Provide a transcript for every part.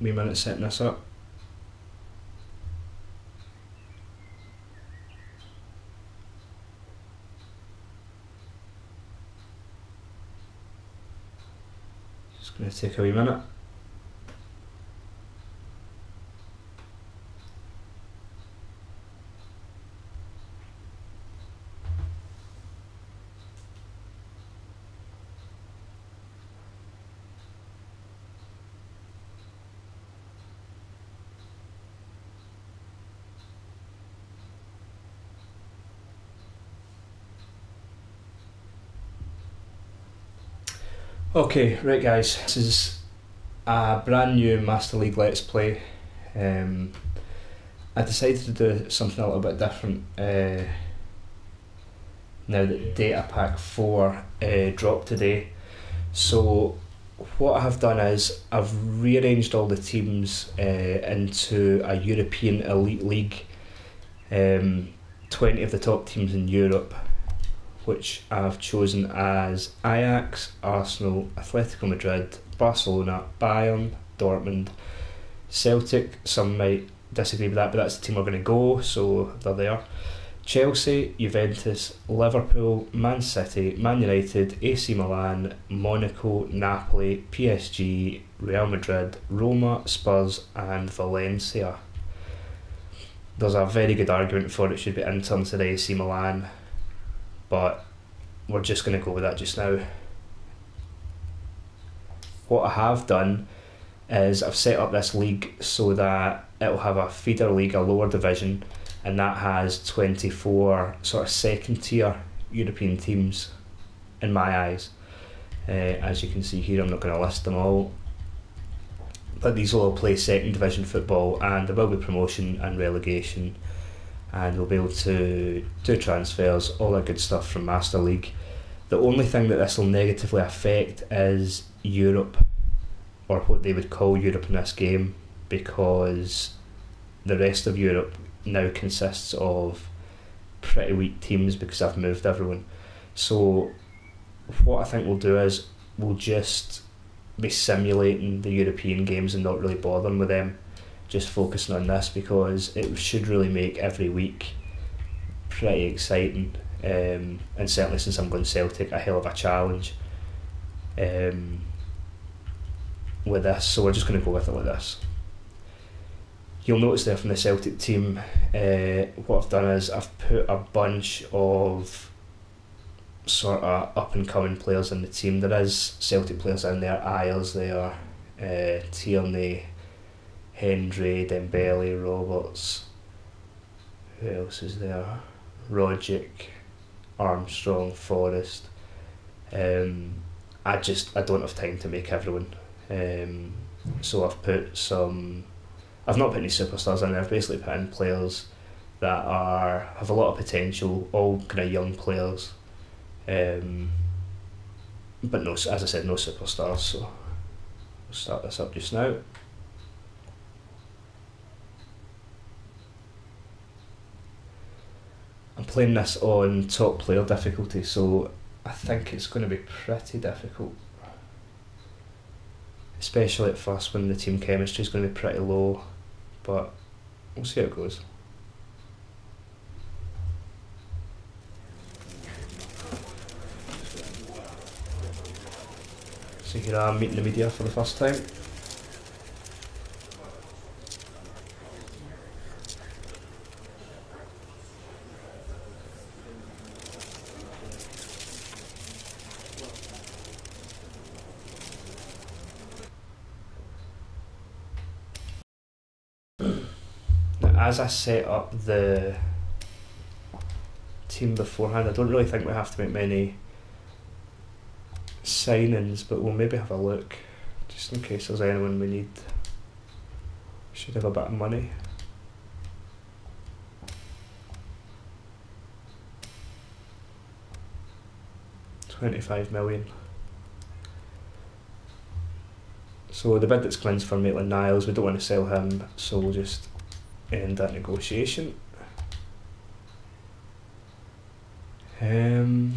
wee minute setting this up. Just going to take a wee minute. Okay, right guys, this is a brand new Master League Let's Play. Um, I decided to do something a little bit different uh, now that Data Pack 4 uh, dropped today. So, what I have done is I've rearranged all the teams uh, into a European Elite League. Um, 20 of the top teams in Europe which I've chosen as Ajax, Arsenal, Atletico Madrid, Barcelona, Bayern, Dortmund, Celtic. Some might disagree with that, but that's the team we're going to go, so they're there. Chelsea, Juventus, Liverpool, Man City, Man United, AC Milan, Monaco, Napoli, PSG, Real Madrid, Roma, Spurs, and Valencia. There's a very good argument for it should be Inter instead of AC Milan but we're just going to go with that just now. What I have done is I've set up this league so that it'll have a feeder league, a lower division, and that has 24 sort of second tier European teams in my eyes. Uh, as you can see here, I'm not going to list them all, but these will all play second division football, and there will be promotion and relegation and we'll be able to do transfers, all that good stuff from Master League. The only thing that this will negatively affect is Europe, or what they would call Europe in this game, because the rest of Europe now consists of pretty weak teams because I've moved everyone. So, what I think we'll do is we'll just be simulating the European games and not really bothering with them just focusing on this because it should really make every week pretty exciting. Um, and certainly since I'm going Celtic, a hell of a challenge um, with this. So we're just going to go with it like this. You'll notice there from the Celtic team, uh, what I've done is I've put a bunch of sort of up and coming players in the team. There is Celtic players in there, Isles there, uh, Tierney, Hendry, Dembele, Roberts. Who else is there? Rogic, Armstrong, Forrest. Um, I just I don't have time to make everyone. Um, so I've put some. I've not put any superstars in there. I've basically put in players that are have a lot of potential, all kind of young players. Um, but no, as I said, no superstars. So we'll start this up just now. I'm playing this on top player difficulty, so I think it's going to be pretty difficult. Especially at first when the team chemistry is going to be pretty low, but we'll see how it goes. So here I am meeting the media for the first time. As I set up the team beforehand, I don't really think we have to make many signings, but we'll maybe have a look just in case there's anyone we need. We should have a bit of money. Twenty-five million. So the bid that's cleansed for Maitland Niles, we don't want to sell him, so we'll just end that negotiation. Um,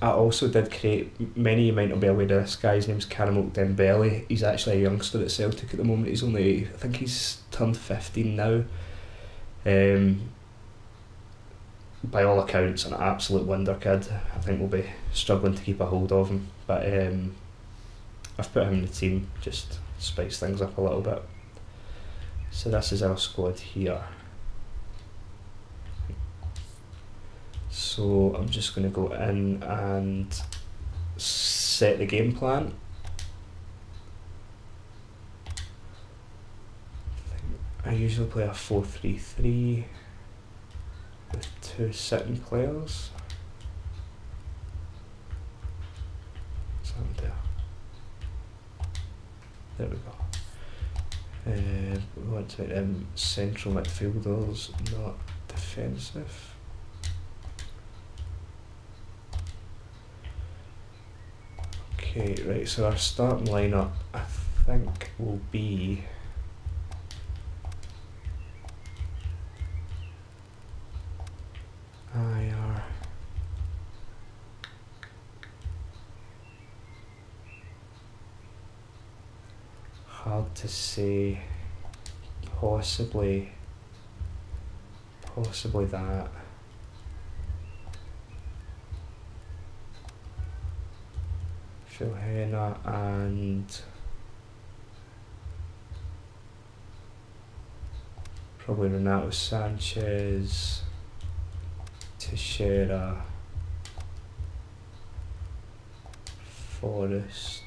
I also did create. Many you might not be aware of this guy's name's Karamo Dembele. He's actually a youngster at Celtic at the moment. He's only, I think he's turned fifteen now. Um, by all accounts, an absolute wonder kid. I think we'll be struggling to keep a hold of him, but um, I've put him in the team just spice things up a little bit. So this is our squad here. So I'm just going to go in and set the game plan. I usually play a 4-3-3 with two sitting players. There. There we go. Uh, we want to make them central midfielders, not defensive. Okay, right, so our starting lineup I think will be hard to say possibly possibly that Vilhena and probably Renato Sanchez, Teixeira, Forrest.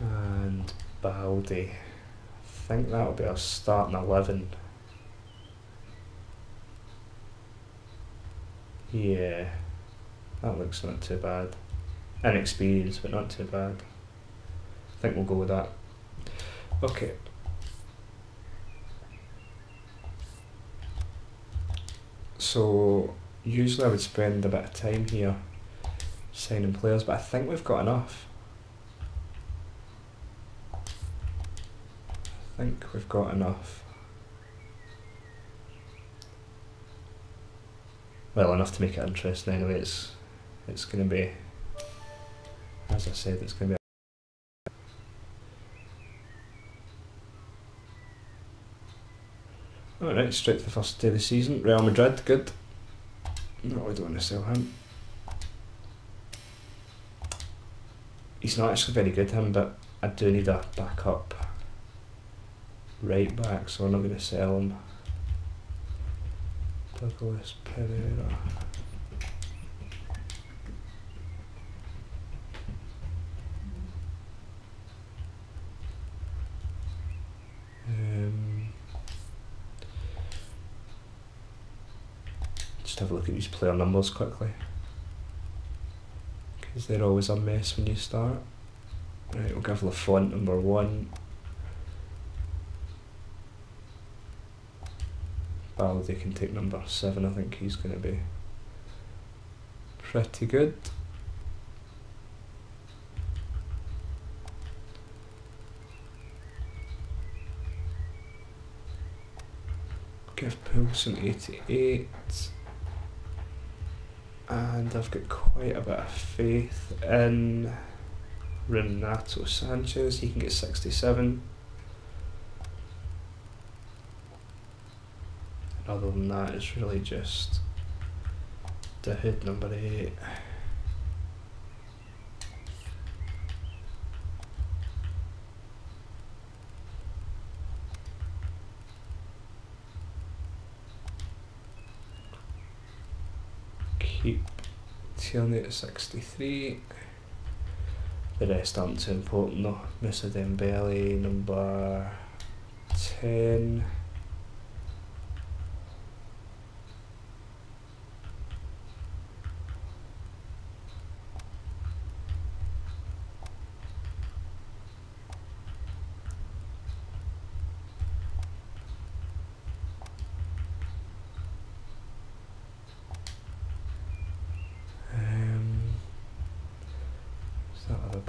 And I think that'll be our starting 11. Yeah, that looks not too bad. Inexperienced, but not too bad. I think we'll go with that. Okay. So, usually I would spend a bit of time here signing players, but I think we've got enough. Think we've got enough. well enough to make it interesting anyway. It's it's going to be, as I said, it's going to be. Alright, straight to the first day of the season. Real Madrid, good. No, we don't want to sell him. He's not actually very good, him, but I do need a backup right back, so I'm not going to sell him. Douglas Pereira. Um, just have a look at these player numbers quickly. Because they're always a mess when you start. Right, we'll give Lafont number one. Baldé can take number seven. I think he's going to be pretty good. Give Poulsen 88 and I've got quite a bit of faith in Renato Sanchez, he can get 67 other than that, it's really just the hood number eight. Keep Tierney at 63. The rest aren't too important though. Moussa Dembele, number 10.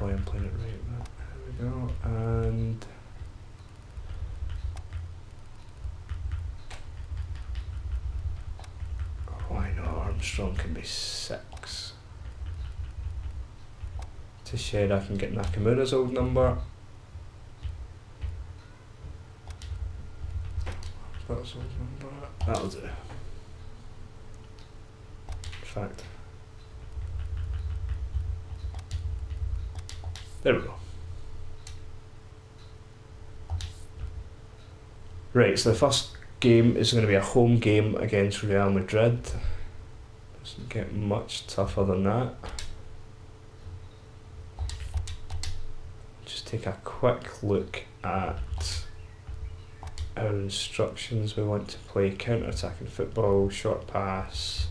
boy I'm playing it right. There we go. And Armstrong can be six. I can get Nakamura's old number. That's old number. That'll do. In fact. There we go. Right, so the first game is going to be a home game against Real Madrid. Doesn't get much tougher than that. Just take a quick look at our instructions. We want to play counter attacking football, short pass,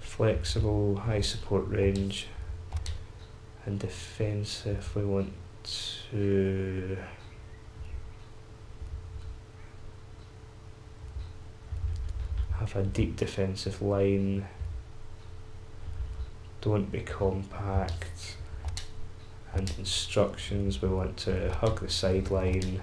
flexible, high support range, and defensive. We want to. have a deep defensive line, don't be compact, and instructions we want to hug the sideline.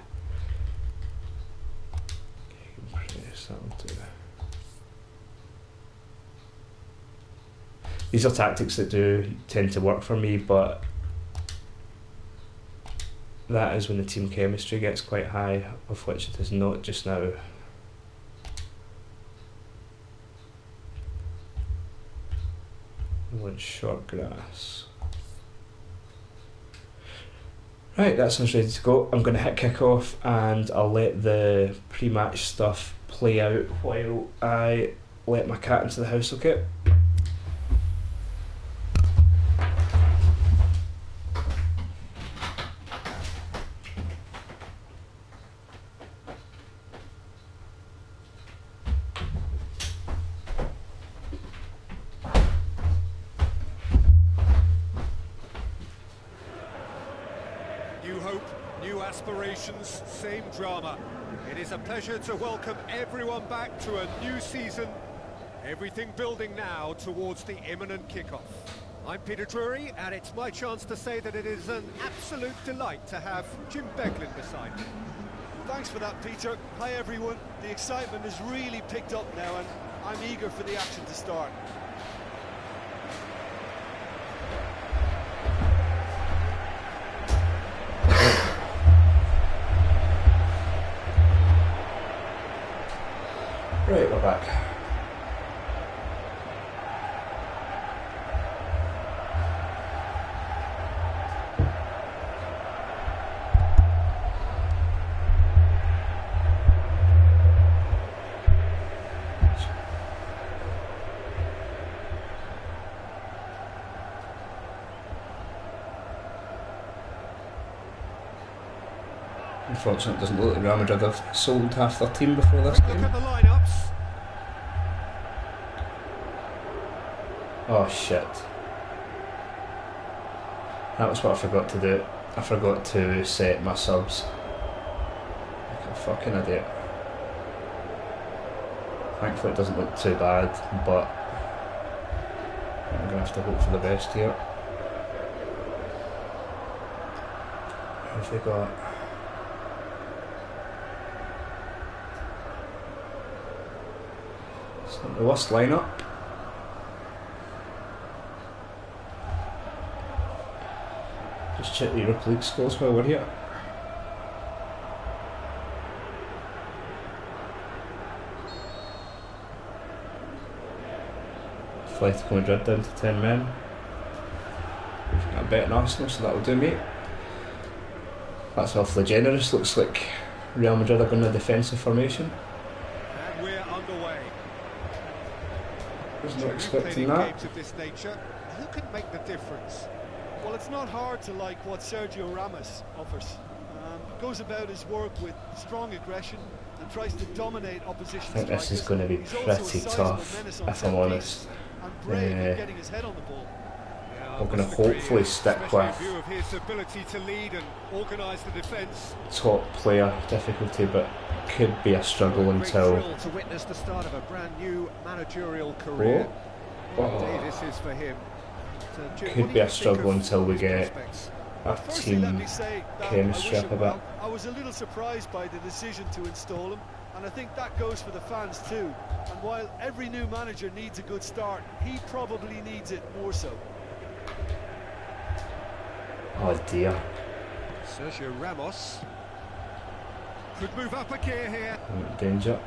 These are tactics that do tend to work for me, but that is when the team chemistry gets quite high, of which it is not just now. want short grass. Right, that sounds ready to go. I'm going to hit kick off and I'll let the pre match stuff play out while I let my cat into the house, okay? To a new season. Everything building now towards the imminent kickoff. I'm Peter Drury, and it's my chance to say that it is an absolute delight to have Jim Beglin beside me. Thanks for that, Peter. Hi, everyone. The excitement has really picked up now, and I'm eager for the action to start. Back. Unfortunately, it doesn't look like Real Madrid have sold half their team before this game. Oh shit. That was what I forgot to do. I forgot to set my subs. Like a fucking idiot. Thankfully it doesn't look too bad, but I'm gonna have to hope for the best here. Have we got? It's not the worst lineup. Check the Europa League scores while we're here. Atletico Madrid down to 10 men. We've got bet on Arsenal, so that'll do me. That's awfully generous. Looks like Real Madrid are going to defensive formation. And we're underway. Was not expecting that. Games of this nature, who can make the difference? Well, it's not hard to like what Sergio Ramos offers. Um, goes about his work with strong aggression and tries to dominate opposition. I think this is going to be pretty tough, if I'm honest. And brave uh, getting his head on the ball. we're going to hopefully stick with top player difficulty, but could be a struggle until. To witness the start of a brand new managerial career. Oh. This is for him could be a struggle until we get our team chemistry up a bit. I was a little surprised by the decision to install him. And I think that goes for the fans too. And while every new manager needs a good start, he probably needs it more so. Oh dear. Sergio Ramos could move up a gear here. Danger.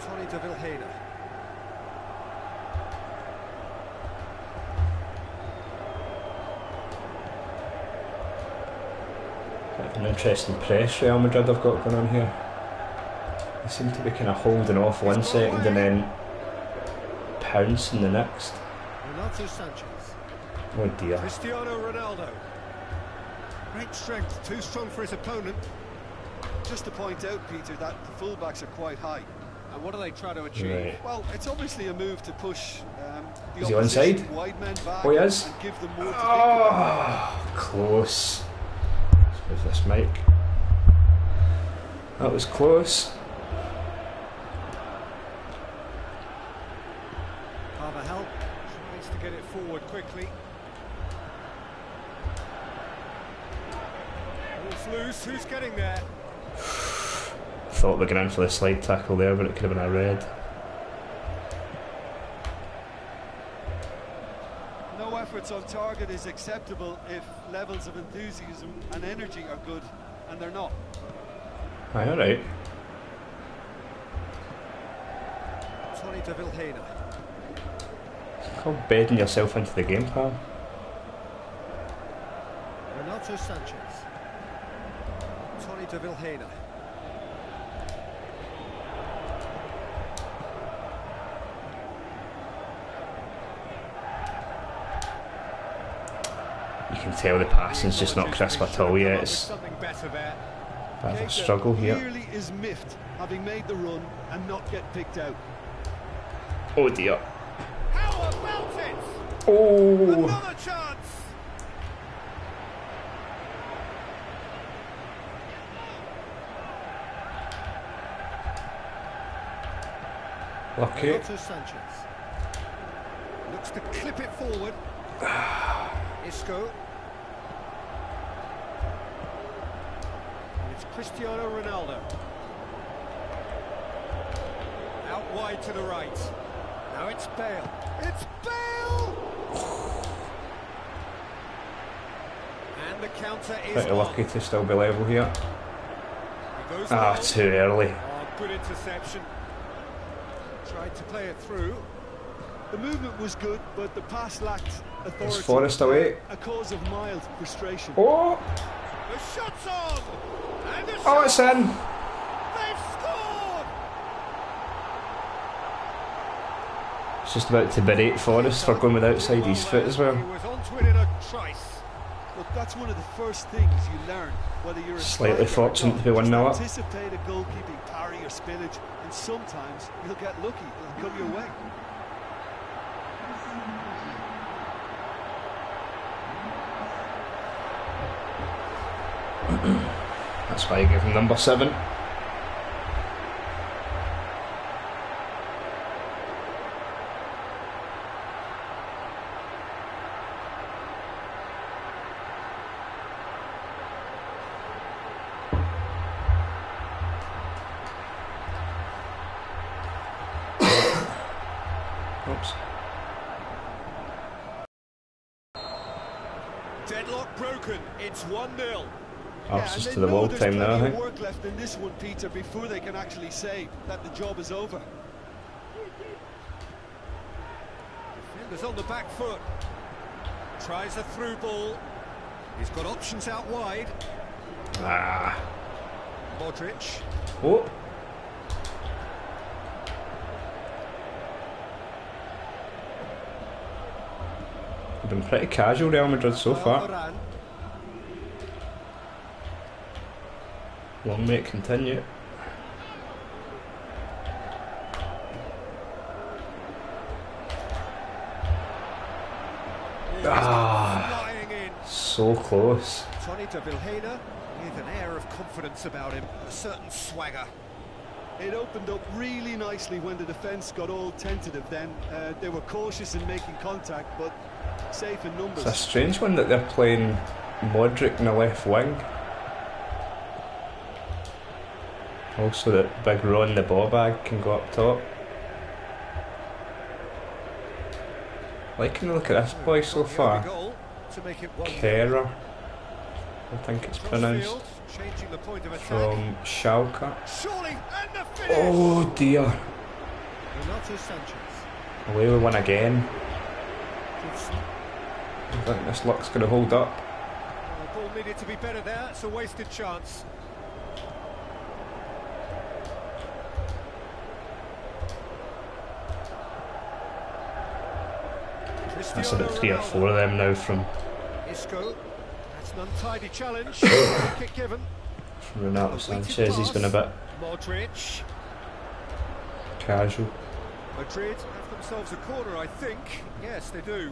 Tony de Vilhena. An interesting press Real Madrid have got going on here. They seem to be kind of holding off one second and then pouncing the next. Oh dear. Cristiano Ronaldo. Great strength, too strong for his opponent. Just to point out, Peter, that the fullbacks are quite high. And what do they try to achieve? Right. Well, it's obviously a move to push um, the Is he onside? wide men back Oh, he is? and give them more Oh, close. Where's this mic? That was close. Carvajal tries to get it forward quickly. Ball's loose, who's getting there? Thought we were going for the slide tackle there, but it could have been a red. Efforts on target is acceptable if levels of enthusiasm and energy are good, and they're not. Aye, alright. Tony de Vilhena. It's called bedding yourself into the game, pal. Renato Sanchez. Tony de Vilhena. Tell the passing's just not crisp at all yet. It's Something better there. a bit of a struggle here. Clearly is miffed, having made the run and not get picked out. Oh dear. How about it? Oh! Another chance. Lucky. Looks to clip it forward. Isco. Cristiano Ronaldo. Out wide to the right. Now it's Bale. It's Bale! And the counter is Pretty on. lucky to still be level here. He Ah, too early. Oh, good interception. Tried to play it through. The movement was good, but the pass lacked authority. Forrest away. A cause of mild frustration. Oh! The shot's on! And the Oh, it's shot! in! They've scored! It's just about to berate Forrest for us for going with outside his foot as well. He was onto it in a trice. Look, that's one of the first things you learn, whether you're Slightly fortunate to be 1-0 Just up. Anticipate a goalkeeping parry or spillage, and sometimes you'll get lucky. It'll come your way. That's why I give him number seven. Arse and is they to the wall time now, I think. work left in this one, Peter, before they can actually say that the job is over. Defenders on the back foot. Tries a through ball. He's got options out wide. Ah. Modric. Oh! They've been pretty casual, Real Madrid so far. Long may it continue. Ah. So close. Tony de Vilhena with an air of confidence about him, a certain swagger. It opened up really nicely when the defence got all tentative then. Uh, they were cautious in making contact, but safe in numbers. It's a strange one that they're playing Modric in the left wing. Also that Big Ron the ball bag can go up top. Liking the look at this boy so far. only goal to make it 1-0. Kehrer, I think it's pronounced. Crossfield, changing the point of attack. From Schalke. Surely, and the finish! Oh dear. Away we one again. I think this luck's going to hold up. Ball needed to be better there. It's a wasted chance. That's about three or four of them now from Isco. That's an untidy challenge. Kick given. from Renato Sanchez. He's been a bit Modric. casual. Madrid have themselves a corner, I think. Yes, they do.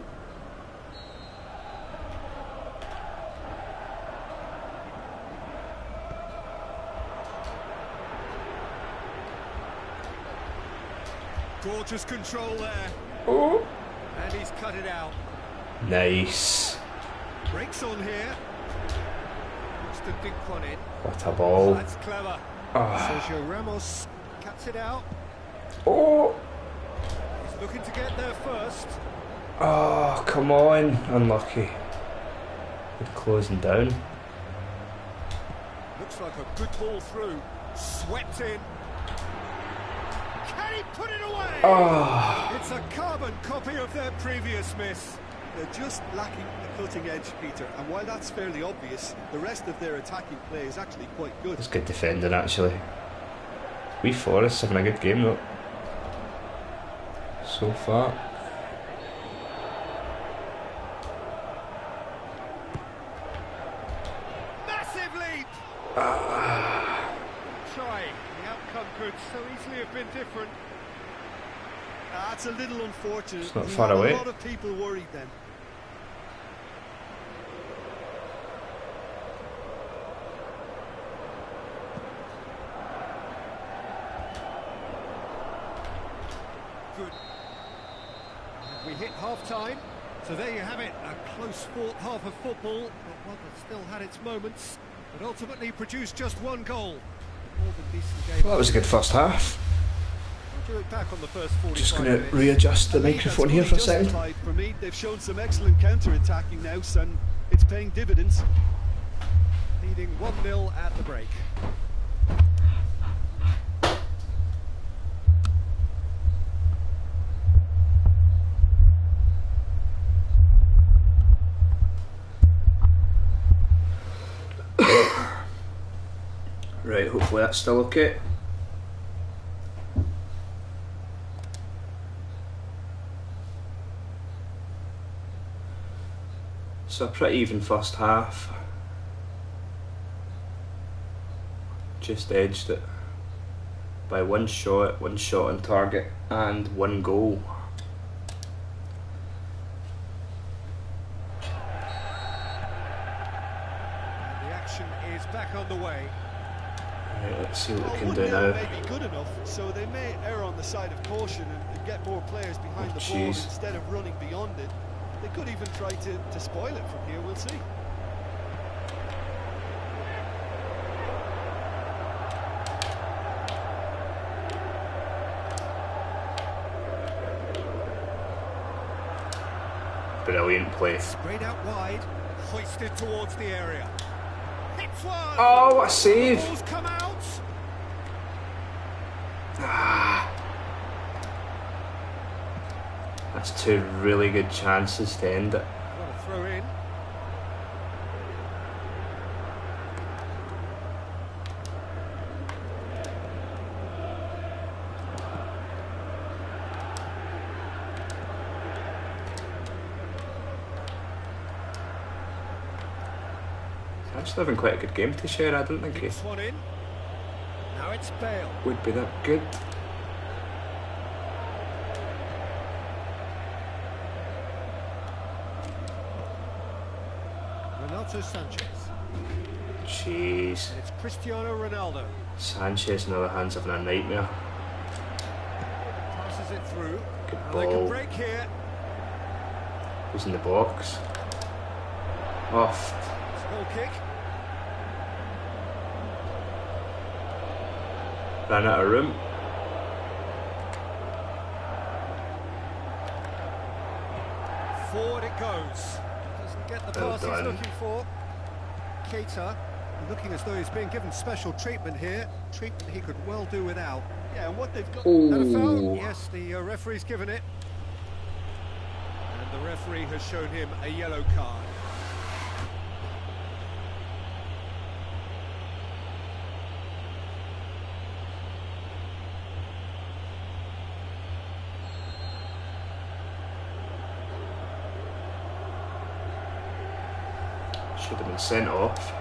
Gorgeous control there. Oh. And he's cut it out. Nice. Breaks on here. Looks to dink one in. What a ball. That's clever. Ah. Sergio Ramos cuts it out. Oh. He's looking to get there first. Oh, come on. Unlucky. Good closing down. Looks like a good ball through. Swept in. Can he put it away? Oh. It's a carbon copy of their previous miss. They're just lacking the cutting edge, Peter, and while that's fairly obvious, the rest of their attacking play is actually quite good. It's good defending, actually. We Forrest having a good game, though. So far. Massive leap! Try. The outcome could so easily have been different. That's a little unfortunate. It's not far away. A lot of people worried then. Good. And we hit half time. So there you have it. A close fought half of football, but one that still had its moments, but ultimately produced just one goal. More than decent game. Well, that was a good first half. Just going to readjust the microphone here for a second. For me, they've shown some excellent counter-attacking now, and it's paying dividends. Leading 1-0 at the break. Right, hopefully that's still okay. So a pretty even first half. Just edged it by one shot, one shot on target, and one goal. And the action is back on the way. Right, let's see what Well, we oh, can one do now. may be good enough, so they may err on the side of caution and, and get more players behind Oh, the ball instead of running beyond it. They could even try to, to spoil it from here, we'll see. Brilliant play. Sprayed out wide, hoisted towards the area. Oh, what a save! Ball's come out! That's two really good chances to end it. What throw in. Actually having quite a good game to share. I don't think he one in. Now it's Bale. would be that good. Renato Sanchez. Jeez. And it's Cristiano Ronaldo. Sanchez, in other hands, having a nightmare. Passes it through. Good And they can ball. break here. Who's in the box? Off. Small kick. Ran out of room. Forward it goes. Get the pass he's looking for. Keita looking as though he's being given special treatment here. Treatment he could well do without. Yeah, and what they've got. Is that a foul? Ooh. Yes, the uh, referee's given it. And the referee has shown him a yellow card. Sent off.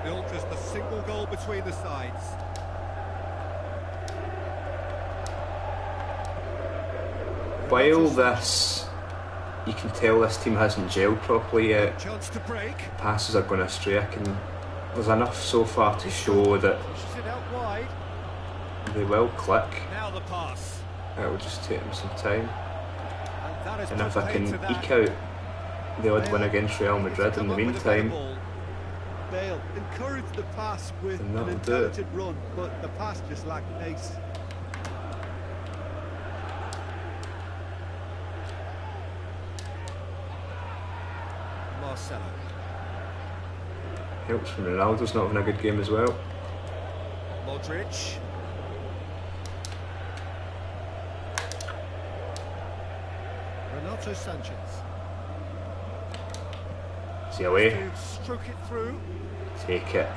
Still just a single goal between the sides. While this, you can tell this team hasn't gelled properly yet. Chance to break. Passes are going astray. I can. There's enough so far to show that Pushes it out wide. they will click. Now the pass. Uh, it will just take him some time. And that if I can eke out the odd win against Real Madrid in the Come up with a better meantime. Bale encouraged the pass with an that'll do it. intelligent run, but the pass just lacked pace. Marcelo. helps when Ronaldo's not having a good game as well. Modric. Renato Sanchez. Is he away? To stroke it through. Take it.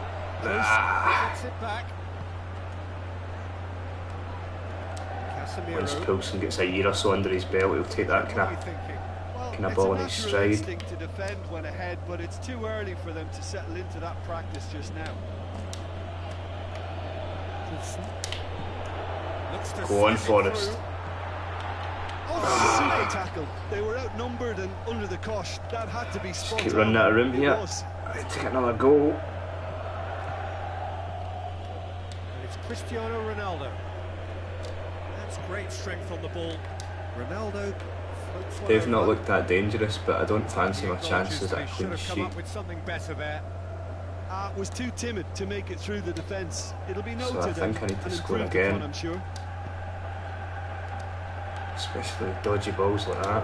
Close. Ah. Gets it back. Once Casemiro. Gets a year or so under his belt, he'll take that What kind are you of thinking? Well, Can a it's ball in his stride. instinct to defend when ahead, but it's too early for them to settle into that practice just now. Go on, Forrest. Oh, super tackle. They were outnumbered and under the cosh. That had to be spot keep on. running out of room It here. was. take another goal. And it's Cristiano Ronaldo. That's great strength on the ball. Ronaldo floats one They've not looked that dangerous, but I don't fancy my chances at a They should clean sheet. up with something better there. Uh, was too timid to make it through the defence. It'll be So I think I need to score again. upon, I'm sure. Especially with dodgy balls like that.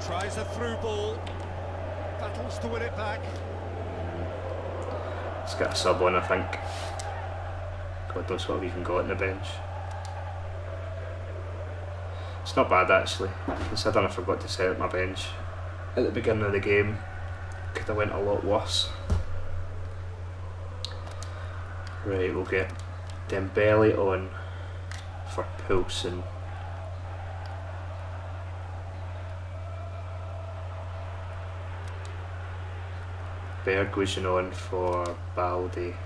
Tries a through ball. Battles to win it back. Let's get a sub on, I think. God knows what I've even got on the bench. It's not bad actually, considering I forgot to set up my bench at the beginning of the game. Could have went a lot worse. Right, we'll get Dembele on for Poulsen. Bergwijn on for Baldé.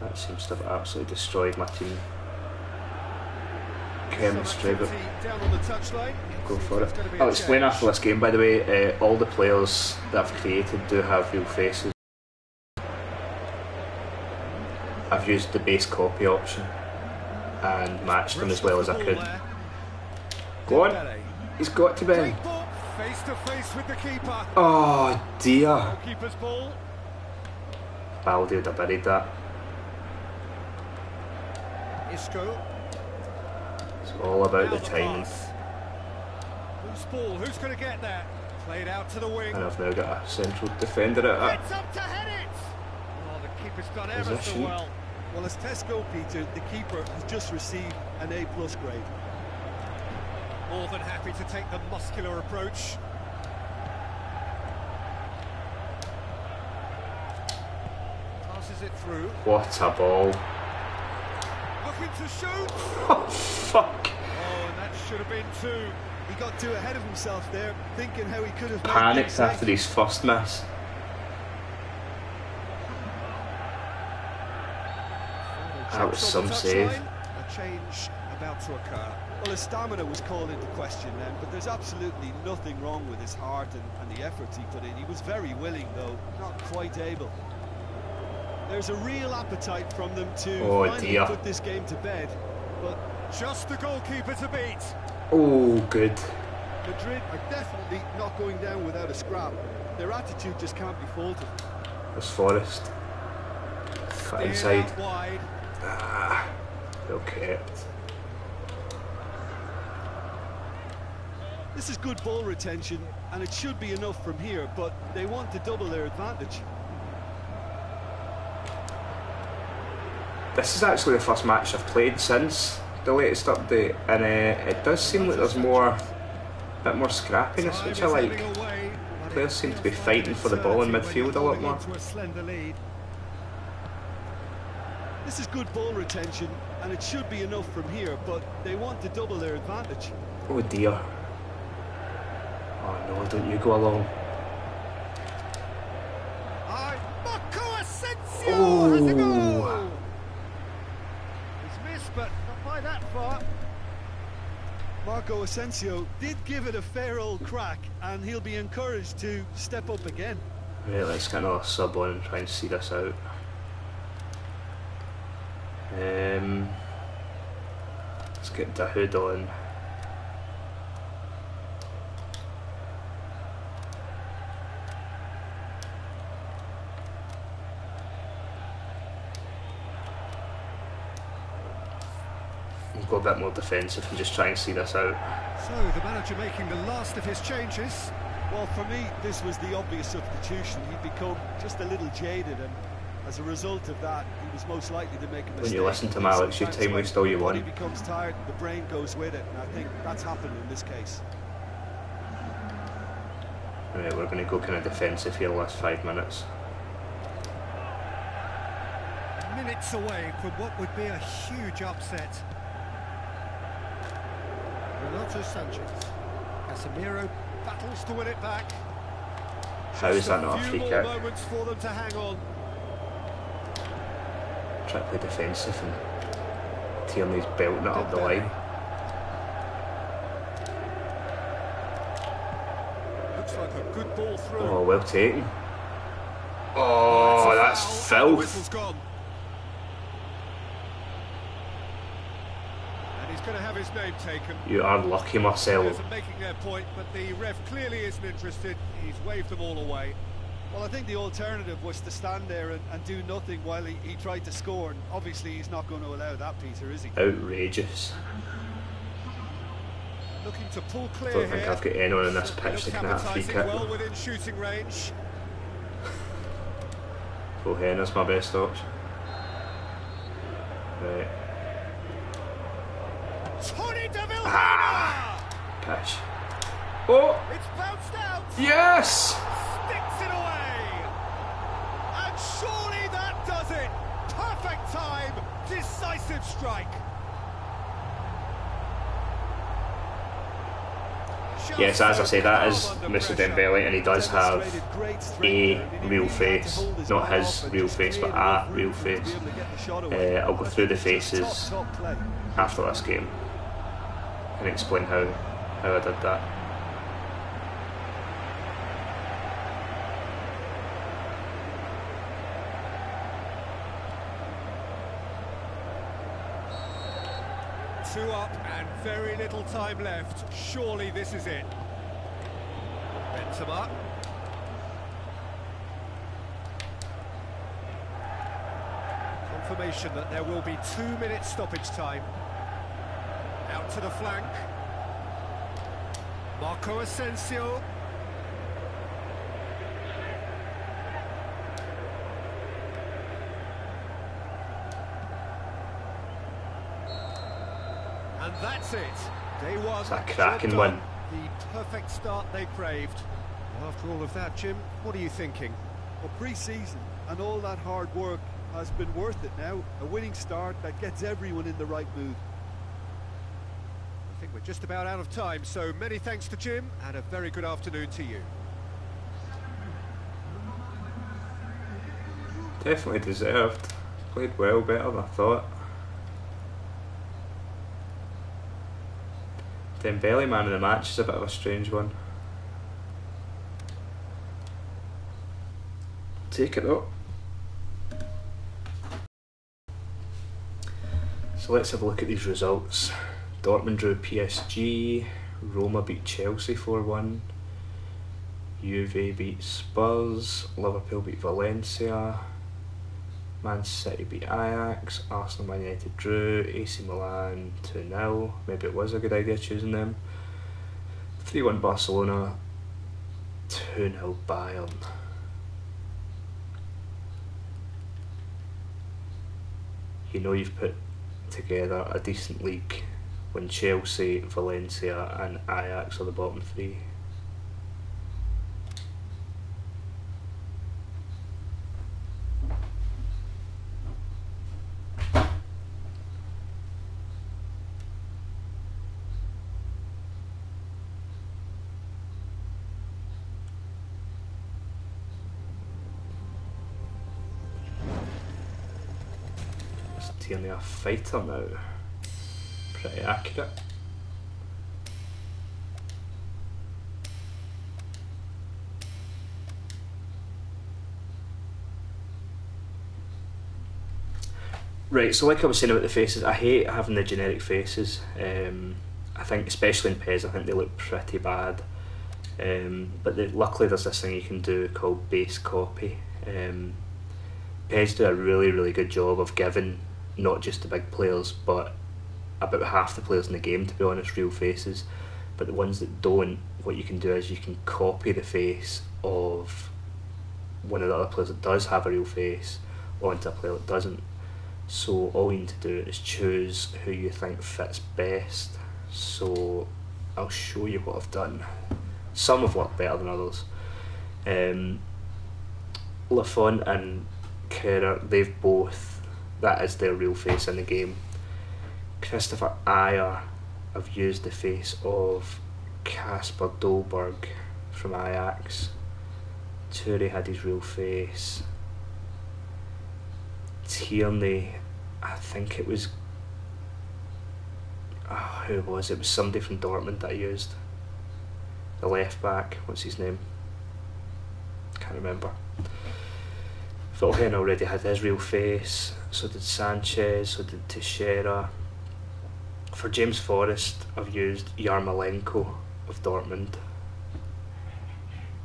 That seems to have absolutely destroyed my team chemistry, but activity down on the touchline. go for it. It's gonna be a I'll explain after this game, by the way. Uh, all the players that I've created do have real faces. I've used the base copy option and matched them as well as I could. Go on. He's got to be. Great ball, face to face with the keeper. Oh dear. Baldé would have buried that. It's all about the timing. Who's ball? Who's going to get that? Played out to the wing. And I've now got a central defender at that. It's up to head it. Oh, the keeper's done ever so well. Well, as Tesco, Peter, the keeper has just received an A plus grade. More than happy to take the muscular approach. Passes it through. What a ball. Looking to shoot. Oh, fuck. Oh, and that should have been two. He got too ahead of himself there, thinking how he could have made Panicked after his first miss. That was some save. A change about to occur. Well, his stamina was called into question then, but there's absolutely nothing wrong with his heart and, and the effort he put in. He was very willing, though, not quite able. There's a real appetite from them to Oh, finally dear. put this game to bed, but Just the goalkeeper to beat. Oh, good. Madrid are definitely not going down without a scrap. Their attitude just can't be faulted. There's Forrest. Cut inside. wide. Ah, kept. This is good ball retention, and it should be enough from here, but they want to double their advantage. This is actually the first match I've played since the latest update, and uh, it does seem like there's more, a bit more scrappiness, which I like. ebbing away, but Players seem to be fighting for the ball in midfield a lot more. into a slender lead. This is good ball retention, and it should be enough from here, but they want to double their advantage. Oh dear. Oh no, don't you go along. Aye, Marco Asensio oh. has a Oh. goal. He's missed, but not by that far. Marco Asensio did give it a fair old crack, and he'll be encouraged to step up again. Right, let's get another sub on and try and see this out. Um, let's get the hood on. We'll go a bit more defensive and just try and see this out. So the manager making the last of his changes. Well, for me, this was the obvious substitution. He'd become just a little jaded, and as a result of that, he was most likely to make a mistake. When you listen to him, your you Sometimes time when waste all you the body want. becomes tired, the brain goes with it, and I think that's happened in this case. Right, we're going to go kind of defensive here the last five minutes. Minutes away from what would be a huge upset. Renato Sanches. Casemiro battles to win it back. How is Just that not a few free more kick? moments for them to hang on. Try to play defensive and Tierney's belting it up the line. Looks like a good ball through. Oh, well taken. Oh, oh that's Foul, and the filth. And he's going to have his name taken. You are lucky, Marcel. Making their point, but the ref clearly isn't interested. He's waved them all away. Well, I think the alternative was to stand there and, and do nothing while he, he tried to score, and obviously he's not going to allow that, Peter, is he? Outrageous. Looking to pull clear Don't think here. I've got anyone in this pitch that can have a free kick. Well within shooting range. Cohen is my best option. Right, Tony de Vilhena! Ah. pitch. Oh, It's bounced out. yes! Strike. Yes, as I say, that is Mr. Dembele, and he does have Demonstrated great strength a there. He didn't real really have to face. Not his real face, but a real room for him to face. be able to get the shot away. Uh, I'll go through the faces Top, top play. after this game and explain how, how I did that. Two up and very little time left. Surely this is it. Benzema. Confirmation that there will be two minutes stoppage time. Out to the flank. Marco Asensio. And that's it. Day one. It's a cracking one. The perfect start they craved. After all of that, Jim, what are you thinking? Well, pre-season and all that hard work has been worth it now. A winning start that gets everyone in the right mood. I think we're just about out of time, so many thanks to Jim and a very good afternoon to you. Definitely deserved. Played well, better than I thought. Dembele man of the match is a bit of a strange one. Take it though. So let's have a look at these results. Dortmund drew PSG, Roma beat Chelsea 4 1, Juve beat Spurs, Liverpool beat Valencia, Man City beat Ajax, Arsenal Man United drew, AC Milan 2 0. Maybe it was a good idea choosing them. 3 1 Barcelona, 2 0 Bayern. You know you've put together a decent league when Chelsea, Valencia, and Ajax are the bottom three. Tierney a fighter now. Pretty accurate. Right, so like I was saying about the faces, I hate having the generic faces. Um, I think, especially in PES, I think they look pretty bad. Um, but the, luckily, there's this thing you can do called base copy. Um, PES do a really, really good job of giving not just the big players, but about half the players in the game, to be honest, real faces. But the ones that don't, what you can do is you can copy the face of one of the other players that does have a real face onto a player that doesn't. So all you need to do is choose who you think fits best. So I'll show you what I've done. Some have worked better than others. Um, Lafont and Kehrer, they've both that is their real face in the game. Kristoffer Ajer have used the face of Kasper Dolberg from Ajax. Toure had his real face. Tierney, I think it was. Oh, who was it? It was somebody from Dortmund that I used. The left back, what's his name? Can't remember. Vertonghen already had his real face, so did Sanches, so did Teixeira. For James Forrest, I've used Yarmolenko of Dortmund.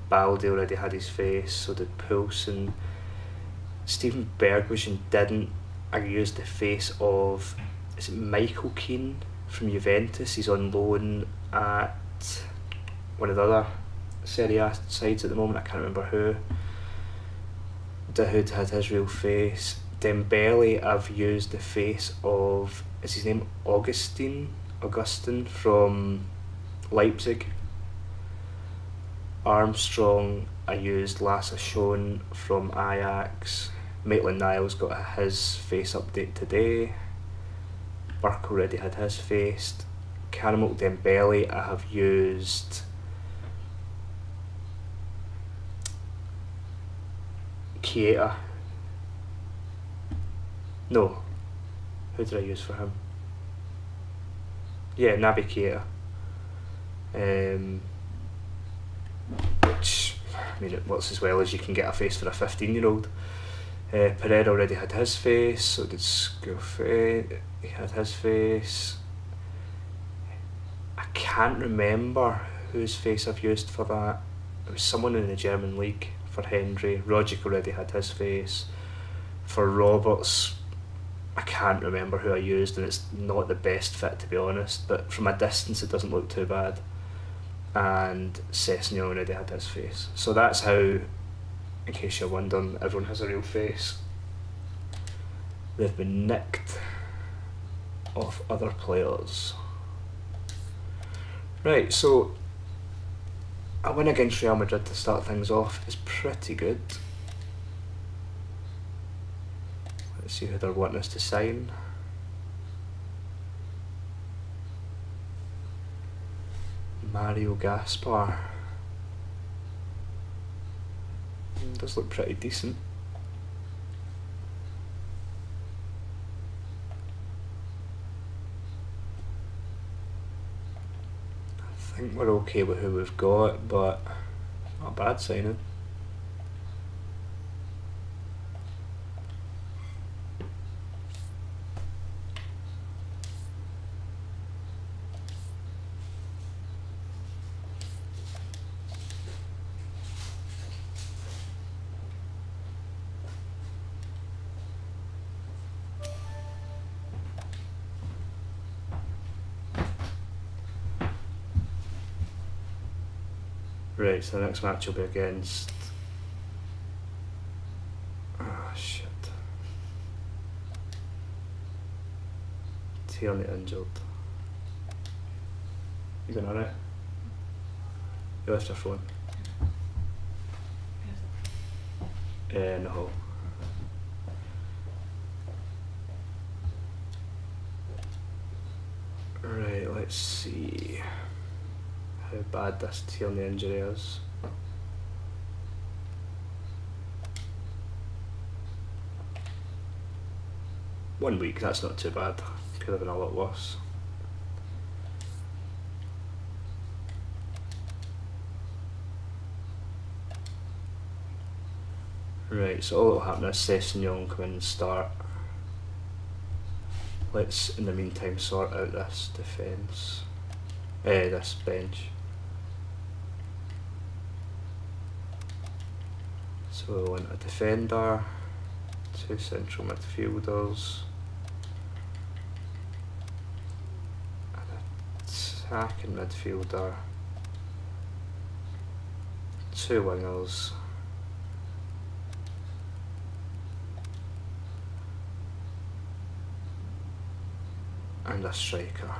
Baldé already had his face, so did Poulsen. Steven Bergwijn didn't. I used the face of is it Michael Keane from Juventus? He's on loan at one of the other Serie A sides at the moment. I can't remember who. Dahoud had his real face. Dembele, I've used the face of is his name Augustine Augustine from Leipzig. Armstrong, I used Lasse Schöne from Ajax. Maitland Niles got his face update today. Burke already had his face. Karamoko Dembele, I have used Keita. No. Who did I use for him? Yeah, Naby Keita. Um, which, I mean, it works as well as you can get a face for a 15 year old. Uh, Pereira already had his face, so did Scuffi. He had his face. I can't remember whose face I've used for that. It was someone in the German league for Hendry. Rogic already had his face. For Roberts, I can't remember who I used, and it's not the best fit to be honest. But from a distance, it doesn't look too bad. And Sessegnon already had his face, so that's how. In case you're wondering, everyone has a real face. They've been nicked off other players. Right, so a win against Real Madrid to start things off is pretty good. Let's see who they're wanting us to sign. Mario Gaspar. Hmm, Does look pretty decent. I think we're okay with who we've got, but not bad signing. Right, so the next match will be against. Ah, shit. Tierney injured. You going alright? You left your phone? Uh, no. Right, let's see how bad this Tierney injury is. One week, that's not too bad. Could have been a lot worse. Right, so all that will happen is Sessegnon come in and start. Let's, in the meantime, sort out this defence. Eh, this bench. So we want a defender, two central midfielders, an attacking midfielder, two wingers. And a striker.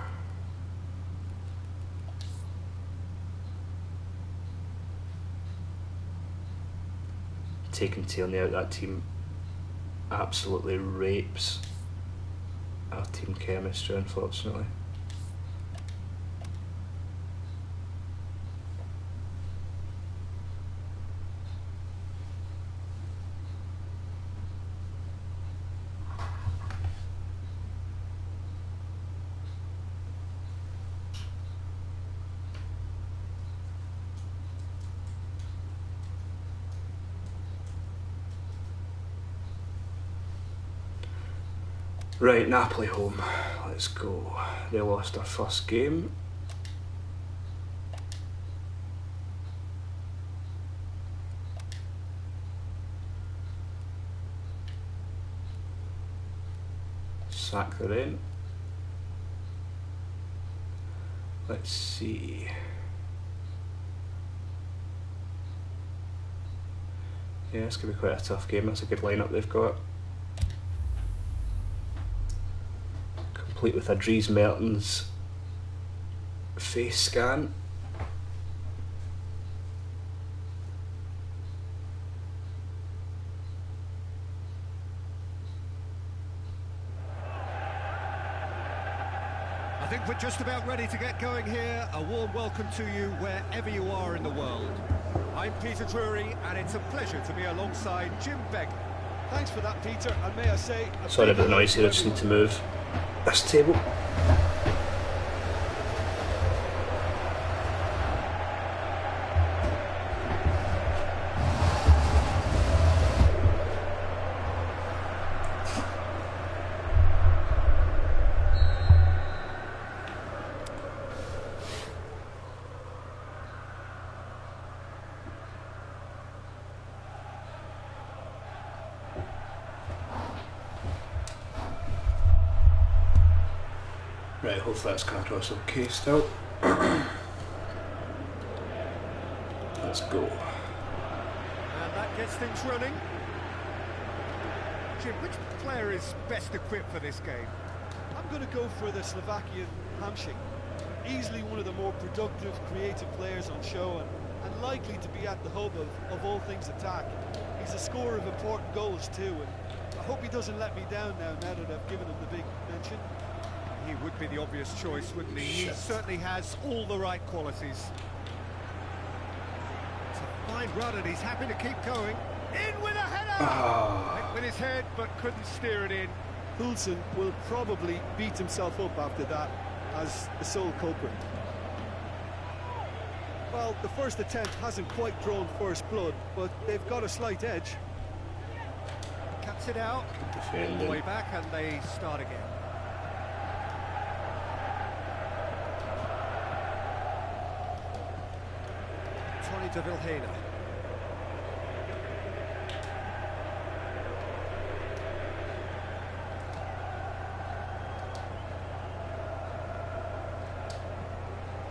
Taking Tierney out that team absolutely rapes our team chemistry unfortunately. Right, Napoli home. Let's go. They lost their first game. Sack that in. Let's see. Yeah, it's going to be quite a tough game. That's a good lineup they've got. Complete with a Dries Mertens face scan. I think we're just about ready to get going here. A warm welcome to you wherever you are in the world. I'm Peter Drury, and it's a pleasure to be alongside Jim Beglin. Thanks for that, Peter, and may I say... Sorry about the noise here, I just need to move this table. Hopefully that's coming across okay still. Let's go. And that gets things running. Jim, which player is best equipped for this game? I'm going to go for the Slovakian Hamsik. Easily one of the more productive, creative players on show and, and likely to be at the hub of, of all things attack. He's a scorer of important goals too, and I hope he doesn't let me down now, now that I've given him the big mention. He would be the obvious choice, wouldn't he? He certainly has all the right qualities. It's a fine run, and he's happy to keep going. In with a header! Ah, with his head, but couldn't steer it in. Poulsen will probably beat himself up after that as the sole culprit. Well, the first attempt hasn't quite drawn first blood, but they've got a slight edge. Cuts it out, all the way back, and they start again. De Vilhena.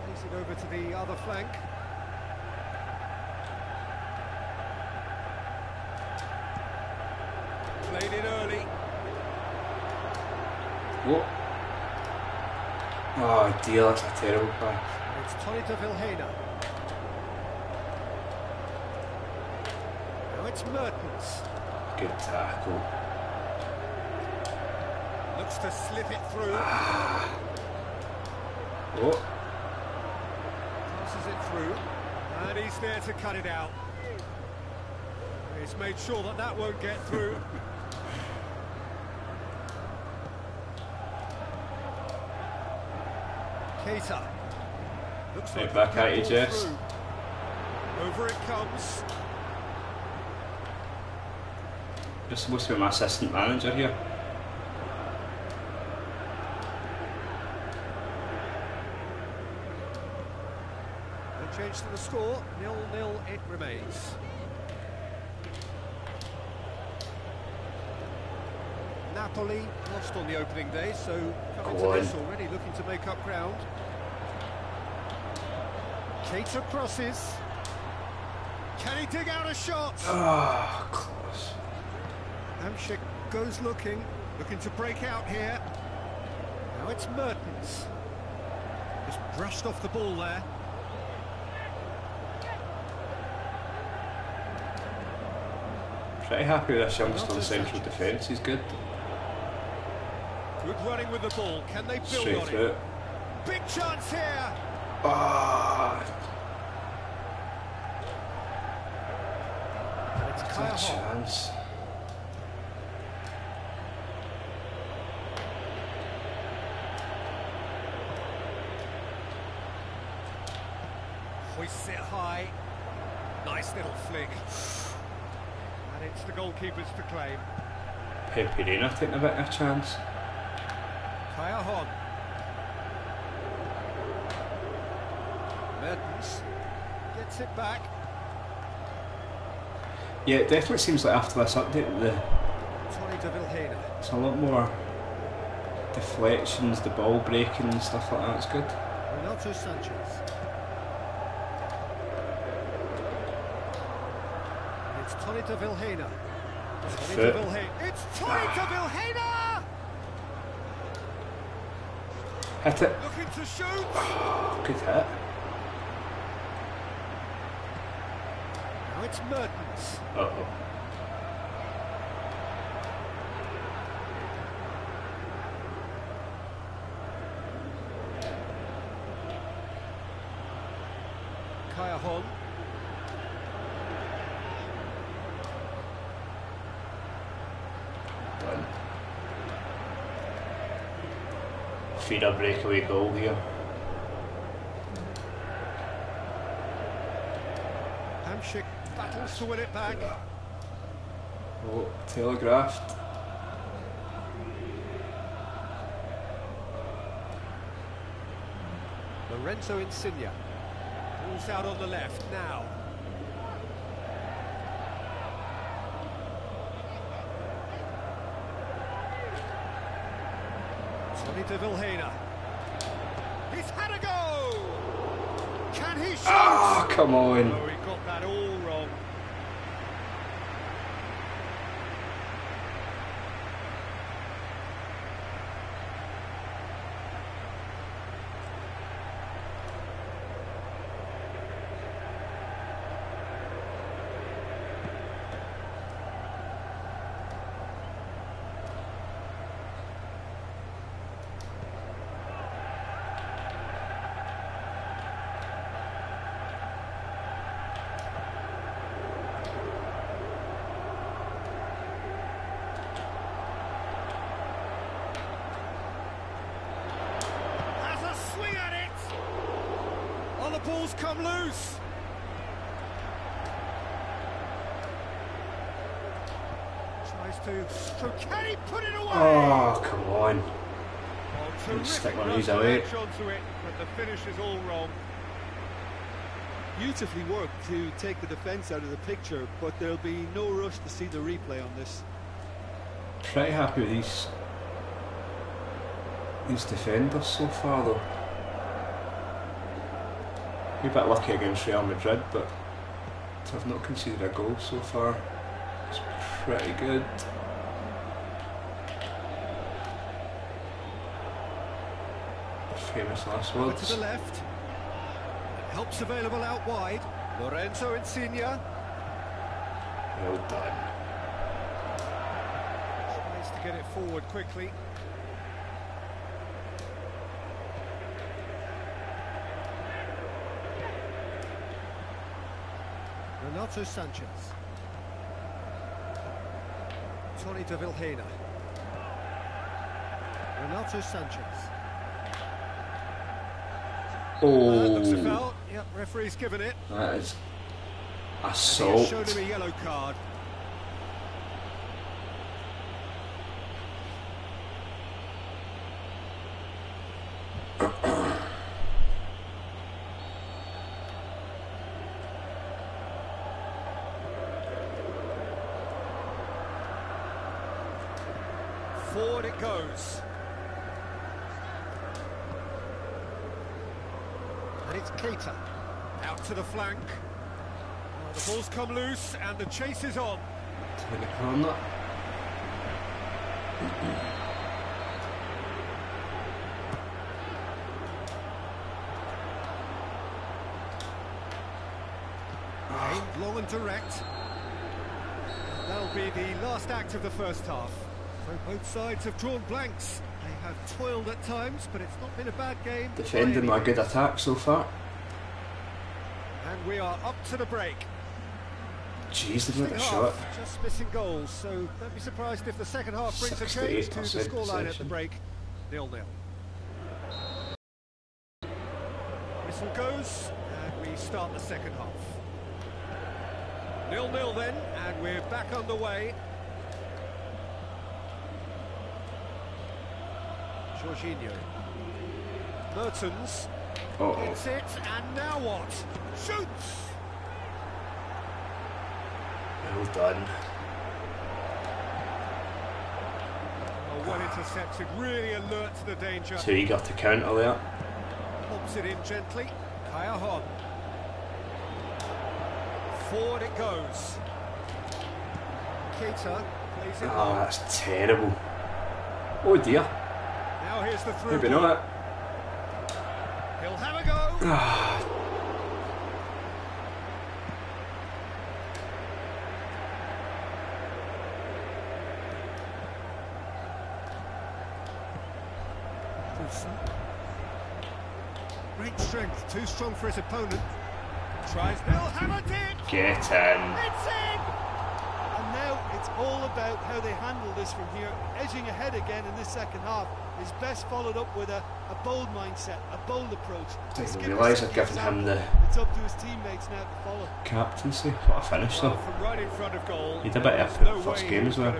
Plays it over to the other flank. Played it early. What? Oh dear, that's a terrible pass. It's Tony de Vilhena. It's Mertens. Good tackle. Looks to slip it through. Ah. Oh, Passes it through. And he's there to cut it out. He's made sure that that won't get through. Keita. Looks like back at you, Jess. Over it comes. You're supposed to be my assistant manager here. No change to the score. Nil-nil it remains. Napoli lost on the opening day, so coming Go to this already looking to make up ground. Keita crosses. Can he dig out a shot? Close. Hamsik goes looking, looking to break out here. Now it's Mertens. Just brushed off the ball there. Pretty happy with this youngster in central defence. He's good. Good running with the ball. Can they build Straight on through it? Big chance here. Ah, And it's good chance. Hoists it high. Nice little flick. And it's the goalkeepers to claim. Pepe Reina taking a bit of a chance. Callejón. Mertens gets it back. Yeah, it definitely seems like after this update, the Tony de Vilhena. it's a lot more deflections, the ball breaking and stuff like that. It's good. Renato Sanches. And it's Tony de Vilhena. Tony de Vilhena. It's Tony de Vilhena! Hit it. Looking to shoot. Good hit. Now it's Mertens. Uh oh. Callejón. Done. Feed a breakaway goal here. Hamsik battles to win it back. Oh, telegraphed. Lorenzo Insigne. Pulls out on the left now. De Vilhena. He's had a go! Can he shoot? Ah, come on. Come loose. Tries to. So can he put it away? Oh, come on. Oh, stick terrific one of run these to away. latch onto it, but the finish is all wrong. Beautifully worked to take the defence out of the picture, but there'll be no rush to see the replay on this. Pretty happy with these these defenders so far though. A bit lucky against Real Madrid, but to have not conceded a goal so far is pretty good. Famous last words. to the left. Helps available out wide. Lorenzo Insigne. Well done. Tries to get it forward quickly. Renato Sanches. Tony de Vilhena. Renato Sanches. Oh. Uh, looks a foul. Yep, referee's given it. that is assault. shown him a yellow card. Forward it goes. And it's Keita. Out to the flank. Well, the ball's come loose and the chase is on. Corner. Aimed long and direct. That'll be the last act of the first half. So both sides have drawn blanks. They have toiled at times, but it's not been a bad game. Defending a good attack so far. And we are up to the break. Jeez, they've not a shot. just missing goals, so don't be surprised if the second half brings a change to the 68% scoreline at the break. Nil-nil. Whistle goes, and we start the second half. Nil-nil then, and we're back underway. Jorginho. Mertens Uh oh. it, and now what? Shoots! Well done. Oh, well intercepted, really alert to the danger. Too eager to counter there. Pops it in gently. Callejón. Forward it goes. Keita plays it Oh, that's terrible. Oh dear. Now here's the through Maybe not. He'll have a go. Great strength, too strong for his opponent. Tries, they'll hammer it! Get in. It's in! And now it's all about how they handle this from here. Edging ahead again in this second half is best followed up with a, a bold mindset, a bold approach. Didn't realise I'd given him the- It's up to his teammates now to follow. Captaincy. What a finish though. from right in front of goal. He did a bit of no first game as well.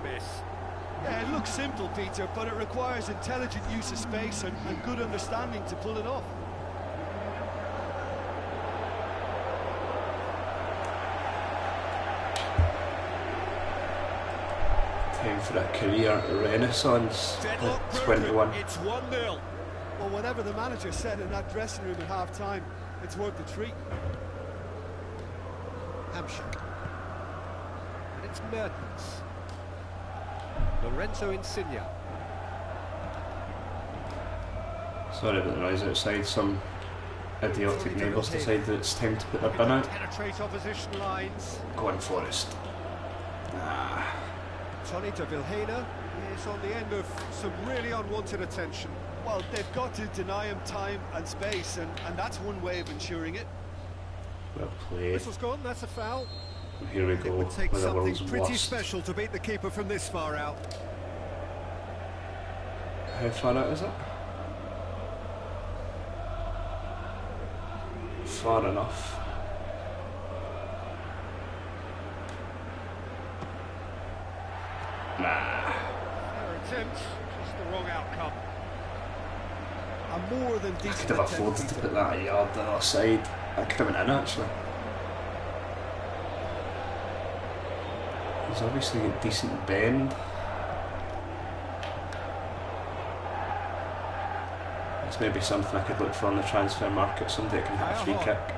Yeah, it looks simple, Peter, but it requires intelligent use of space and, and good understanding to pull it off. For a career renaissance at broken. 21. It's 1 0. Well, whatever the manager said in that dressing room at half time, it's worth the treat. Hamsik. And it's Mertens. Lorenzo Insigne. Sorry about the noise outside. Some idiotic neighbours decide that it's time to put their bin out. Penetrate opposition lines. Go on, Forrest. Tony de Vilhena is on the end of some really unwanted attention. Well, they've got to deny him time and space, and, and that's one way of ensuring it. well played. Whistle's gone, that's a foul. Here we It go. would take the something pretty worst. special to beat the keeper from this far out. How far out is it? far enough. Nah. Fair attempt, just the wrong outcome. A more than I could have afforded to put that a yard the other side. I could have been in actually. He's obviously a decent bend. It's maybe something I could look for on the transfer market. Somebody that can hit a free kick.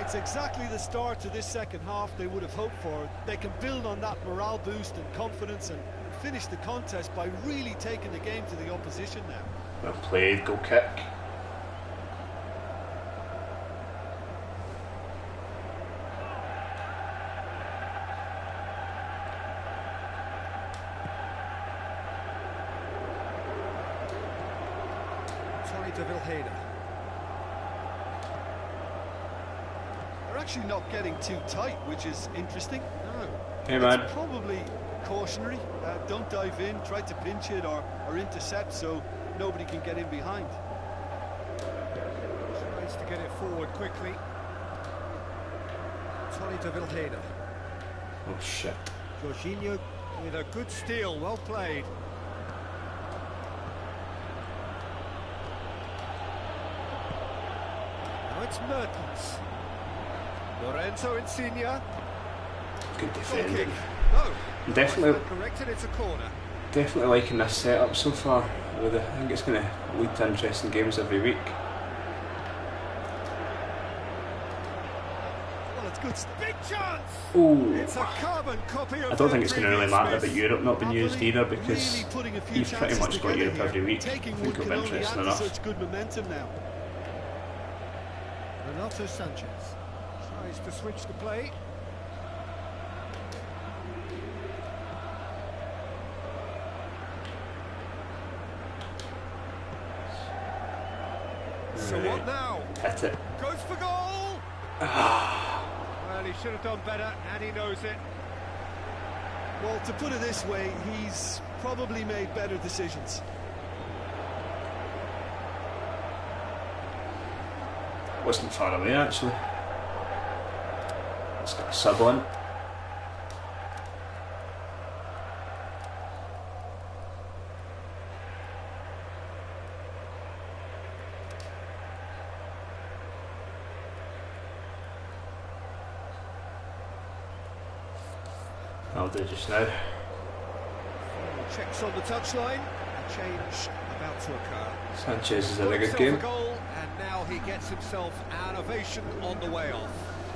It's exactly the start to this second half they would have hoped for. They can build on that morale boost and confidence and finish the contest by really taking the game to the opposition now. Well played, go kick. Tony de Vilhena. They're actually not getting too tight, which is interesting. No. Hey man. It's probably cautionary. Uh, don't dive in, try to pinch it or, or intercept so nobody can get in behind. Tries to get it forward quickly. Tony de Vilhena. Oh shit. Jorginho with a good steal, well played. Now it's Mertens. Lorenzo Insigne. Good Goal defending. kick. Definitely- corrected, it's a corner. Definitely liking this setup so far. With I think it's going to lead to interesting games every week. Well, it's good. Big chance! Oh, It's a carbon copy of I don't think it's going to really matter about Europe not being used either because really putting a few you've pretty much got Europe every week. I think it'll be interesting enough. such good momentum now. Renato Sanches tries to switch the play. So what now? Hit it. Goes for goal! Ah. well, he should have done better, and he knows it. Well, to put it this way, he's probably made better decisions. Wasn't far away actually. It's got a sub on. Just now. Checks on the touchline. A change about to occur. Sanches is in a good game. A goal, and now he gets himself an ovation on the way off.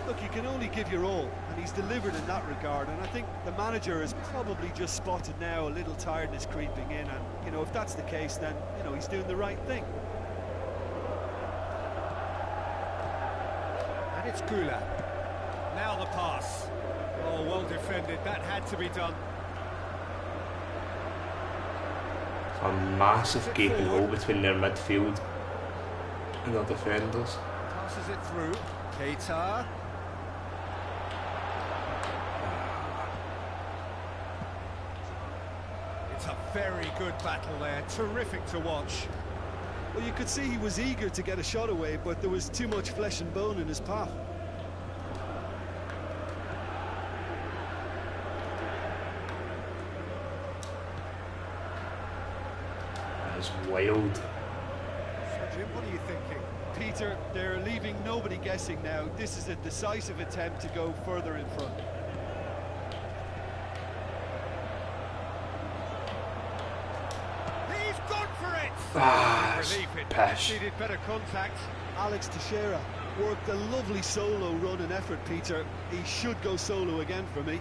Look, you can only give your all, and he's delivered in that regard. And I think the manager has probably just spotted now a little tiredness creeping in. And, you know, if that's the case, then, you know, he's doing the right thing. And it's Gula. Now the pass. Oh, well defended. That had to be done. A massive gaping hole between their midfield and their defenders. Passes it through. Keita. Ah. It's a very good battle there. Terrific to watch. Well, you could see he was eager to get a shot away, but there was too much flesh and bone in his path. That is wild. So, Jim, what are you thinking? Peter, they're leaving nobody guessing now. This is a decisive attempt to go further in front. He's gone for it! Ah, it's Relief it. Needed better contact. Alex Teixeira worked a lovely solo run and effort, Peter. He should go solo again for me.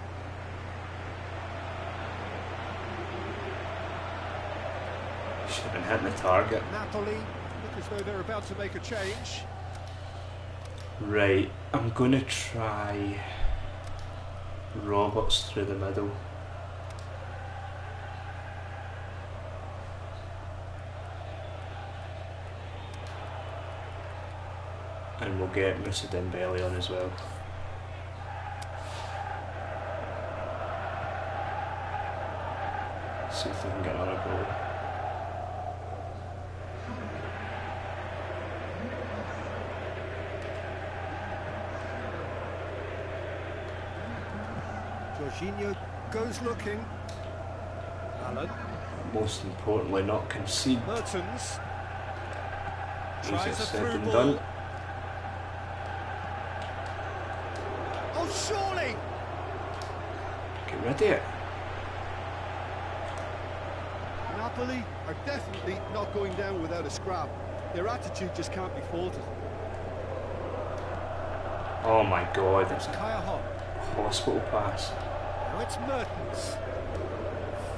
Should have been hitting the target. Napoli look as though they're about to make a change. Right, I'm gonna try Roberts through the middle. And we'll get Moussa Dembele on as well. See if we can get another goal. Jorginho goes looking. Allan. Most importantly, not concede. Mertens. Easier said than ball. done. Oh, surely! Get rid of it. Napoli are definitely not going down without a scrap. Their attitude just can't be faulted. Oh my god, it's a hospital pass. Now it's Mertens.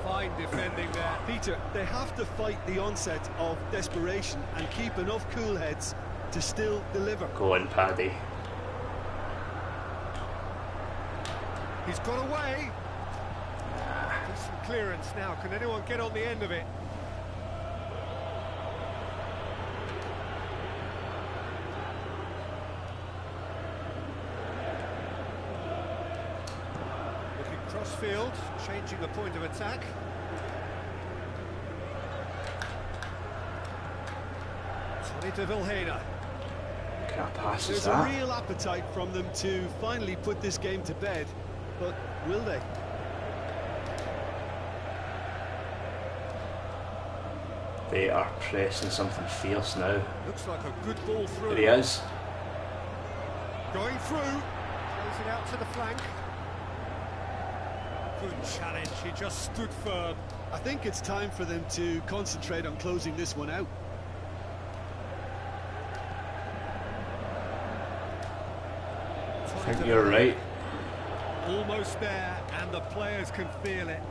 Fine defending there. Peter, they have to fight the onset of desperation and keep enough cool heads to still deliver. Go on, Paddy. He's got away. Decent clearance now. Can anyone get on the end of it? Looking crossfield, changing the point of attack. Tony de Vilhena. Can I pass There's is a real appetite from them to finally put this game to bed, but will they? They are pressing something fierce now. Looks like a good ball through. There he is. Going through. Plays it out to the flank. Good challenge. He just stood firm. I think it's time for them to concentrate on closing this one out. I think you're right. Almost there, and the players can feel it.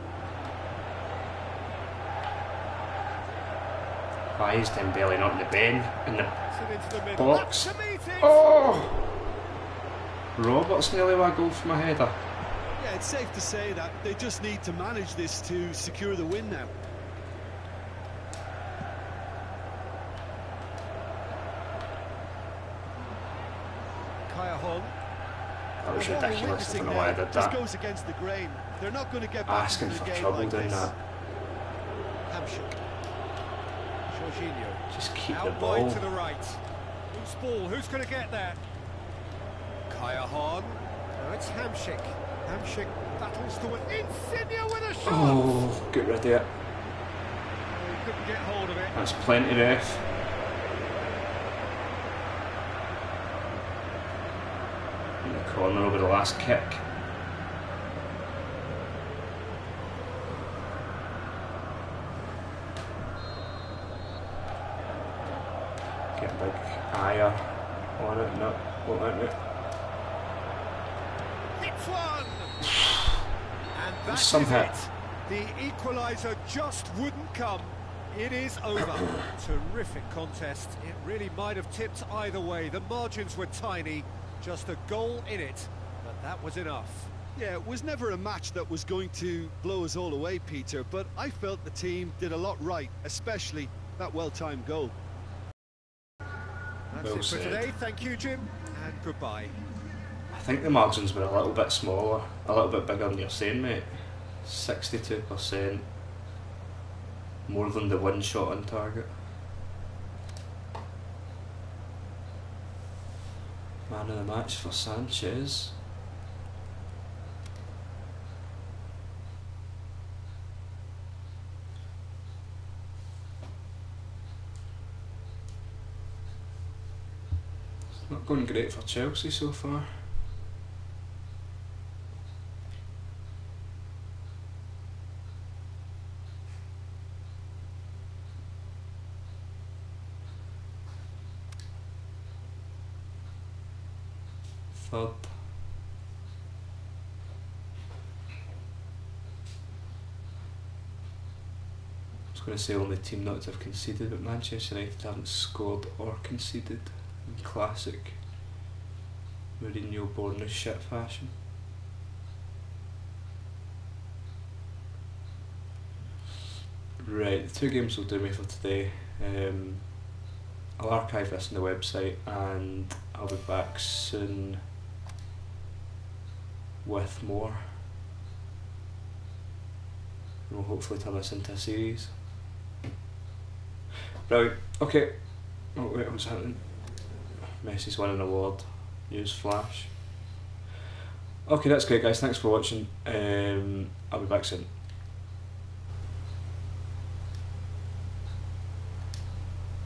Why is Dembele not in the bend? In the Puts it into the. Box. That's to meet it. oh, Roberts nearly waggled goal from a header. It's safe to say that they just need to manage this to secure the win now. Callejón. That was ridiculous. I don't know why I did that. goes against the grain. They're not going to get back Asking for trouble like doing this. that. Hamsik. Jorginho. Just keep the Out ball. wide to the right. Loose ball. Who's going to get there? Callejón. No, it's Hamsik. Hamsik battles to win. Insigne with a shot. Oh, get rid of it. Couldn't get hold of it. That's plenty, ref. In the corner over the last kick. Get a big ire on it, no, won't let me. Hits one! And that's Some hit. it. The equaliser just wouldn't come. It is over. Terrific contest. It really might have tipped either way. The margins were tiny, just a goal in it, but that was enough. Yeah, it was never a match that was going to blow us all away, Peter, but I felt the team did a lot right, especially that well-timed goal. That's Well it for said. today. Thank you, Jim, and goodbye. I think the margins were a little bit smaller, a little bit bigger than you're saying, mate. 62%. More than the one shot on target. Man of the match for Sanches. Not going great for Chelsea so far. Third. I was going to say only team not to have conceded, but Manchester United haven't scored or conceded in classic Mourinho born shit fashion. Right, the two games will do me for today. Um, I'll archive this on the website and I'll be back soon with more. And we'll hopefully turn this into a series. Brilliant. Okay. Oh wait, what's happening? Messi's winning an award. Use Flash. Okay, that's great, guys. Thanks for watching. Um, I'll be back soon.